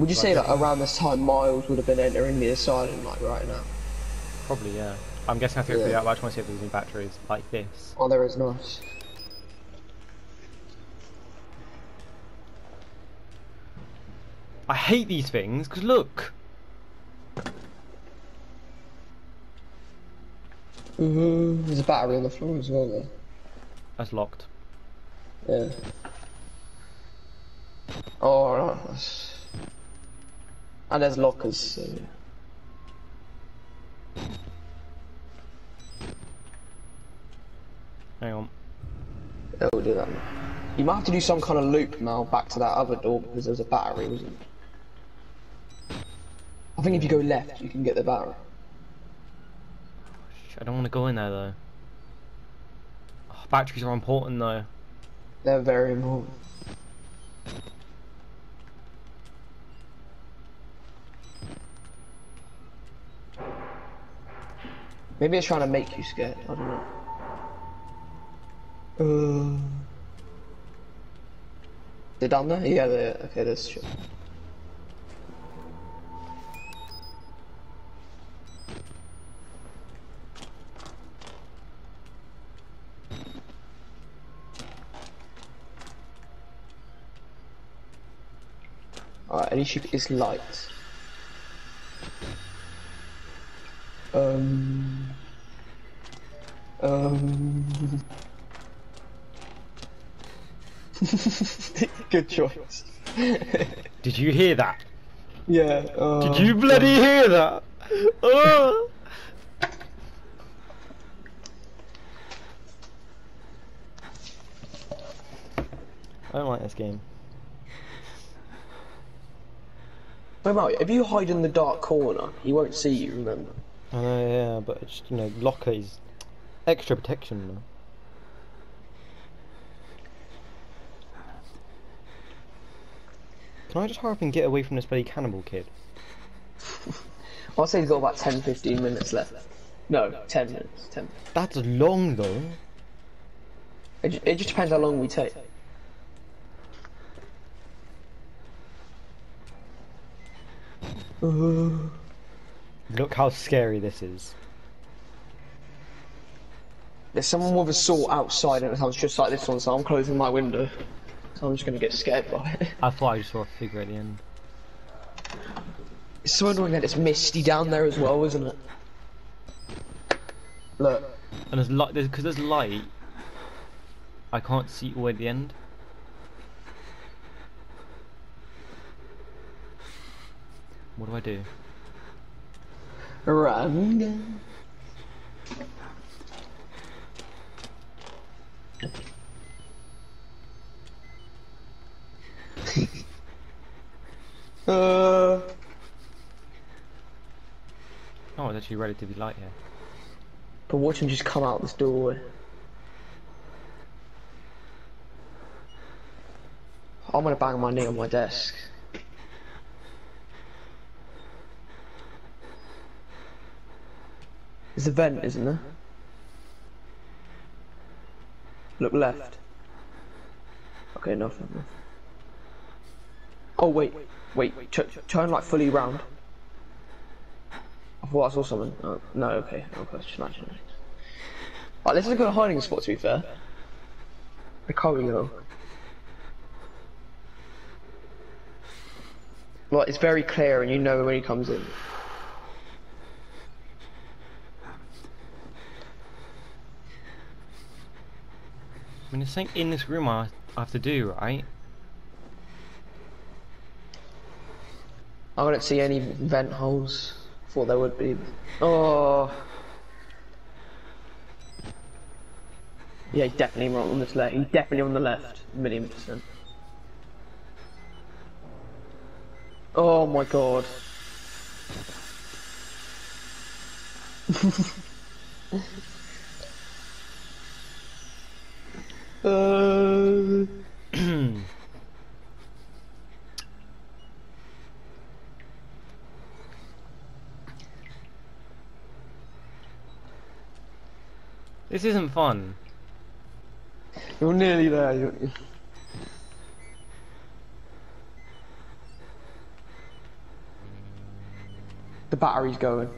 Would you say that around this time Miles would have been entering the asylum like right now? Probably, yeah. I'm guessing I have to go Yeah. through that, but I just want to see if there's any batteries like this. Oh, there is not. I hate these things, because look! Mm-hmm. There's a battery on the floor as well there. That's locked. Yeah. Oh, right. And there's lockers. So. Hang on. Yeah, we'll do that. now. You might have to do some kind of loop now back to that other door because there's a battery, wasn't there? I think if you go left, you can get the battery. I don't want to go in there though. Oh, batteries are important though. They're very important. Maybe it's trying to make you scared. I don't know. Uh, they're down there? Yeah, they're okay. That's shit. Alright, any ship is light. Um. Um. Good choice. Did you hear that? yeah. Uh, Did you bloody hear that? Oh! I don't like this game. Wait, Mario, if you hide in the dark corner, he won't see you. Remember? I know, yeah, but it's, you know, locker is extra protection. Though. Can I just hurry up and get away from this bloody cannibal kid? I'll say he's got about 10, 15 minutes left. No, 10 minutes. 10. That's long though. It, it just depends how long we take. Look how scary this is. There's someone with a saw outside and it sounds just like this one, so I'm closing my window. So I'm just gonna get scared by it. I thought I just saw a figure at the end. It's so annoying that it's misty down there as well, isn't it? Look. And there's light, because there's, light. I can't see all the way to the end. What do I do? Run. uh, Oh, it's actually relatively light here. but watch him just come out this doorway. I'm gonna bang my knee on my desk. There's a vent, isn't there? Look left. Okay, nothing. Oh wait, wait, turn like fully round. I thought I saw someone. Oh, no, okay, okay, it's just imaginary. Right, this is a good hiding spot to be fair. The though. Like, it's very clear and you know when he comes in. I mean, there's something in this room I I have to do, right? I don't see any vent holes. Thought there would be. Oh. Yeah, he's definitely wrong on this left. He's definitely on the left. Million percent. Oh my god. uh, This isn't fun. You're nearly there. You're, you're... The battery's going.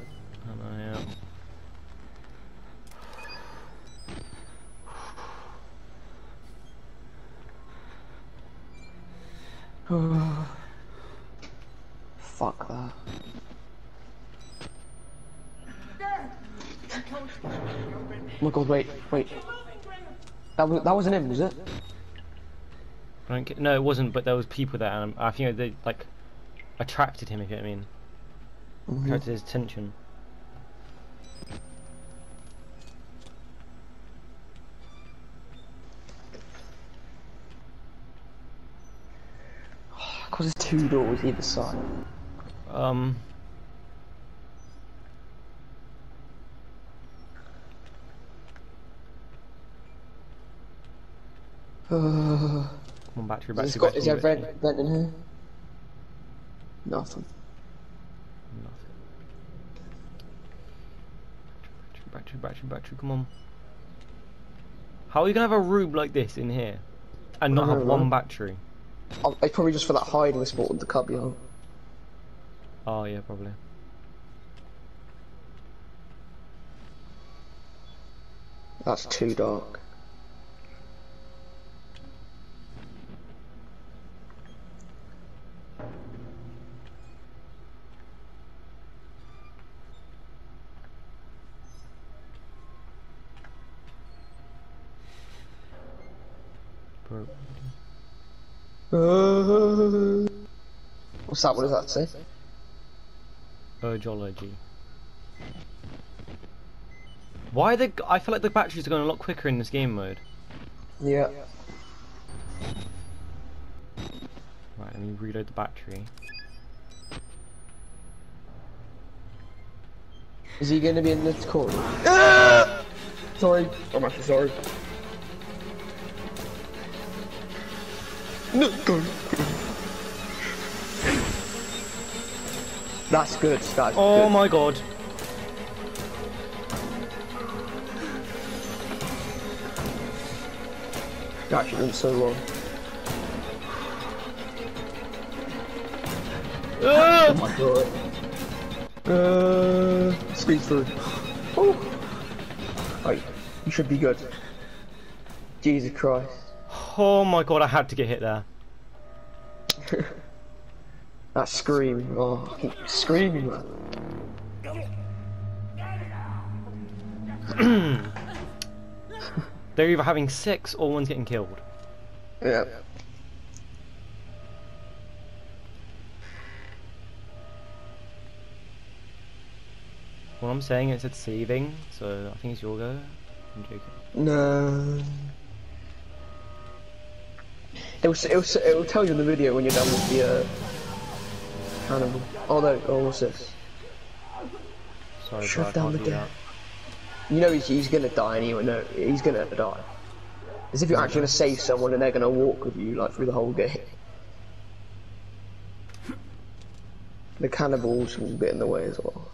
My god, wait, wait. That was that wasn't him, was it? Get, no, it wasn't. But there was people there, and I think they like attracted him. If you know what I mean, Mhm. attracted his attention. Cause there's two doors either side. Um, come on, battery, battery, is, got, battery. is there vent, vent in here? Nothing. Nothing. Battery, battery, battery, battery, come on. How are you gonna have a room like this in here and not have one battery? Oh, it's probably just for that hiding spot with the cubby hole. Oh yeah, probably. That's too dark. Bro. Uh, what's that? What does that say? Urgeology. Why the? I feel like the batteries are going a lot quicker in this game mode. Yeah. Right, let me reload the battery. Is he going to be in this corner? sorry. I'm actually sorry. No. That's good. That's Oh good. my god. You actually done so well. Ah! Oh my god. Uh, squeeze through. Oh. Right, you should be good. Jesus Christ. Oh my god, I had to get hit there. That scream. Oh, screaming. They're either having sex or one's getting killed. Yeah. What I'm saying it said saving, so I think it's your go. I'm joking. No. It will, it, will, it will tell you in the video when you're done with the uh, cannibal. Oh, no. Oh, what's this? Sorry, Shove down the do gate. You know he's, he's gonna die anyway. No, he's gonna die. As if you're actually gonna save someone and they're gonna walk with you like through the whole game. The cannibals will get in the way as well.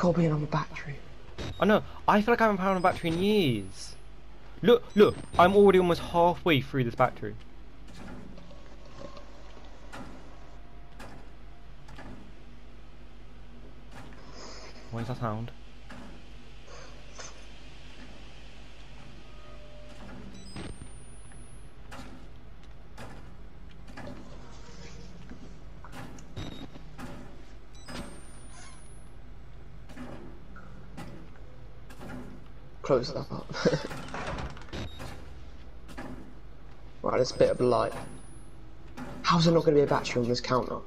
God, being on the battery. I know. I feel like I haven't powered on a battery in years. Look, look. I'm already almost halfway through this battery. What is that sound? Close that up. right, there's a bit of light. How's there not gonna be a battery on this counter?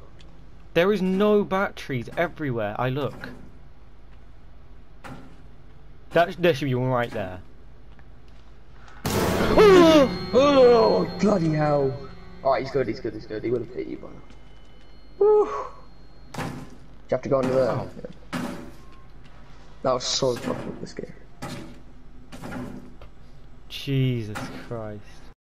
There is no batteries everywhere. I look. That there should be one right there. Oh, oh bloody hell. Alright, he's good, he's good, he's good. He would have hit you by now. Woo. You have to go under there? Oh. Yeah. That was so fucking with this game. Jesus Christ.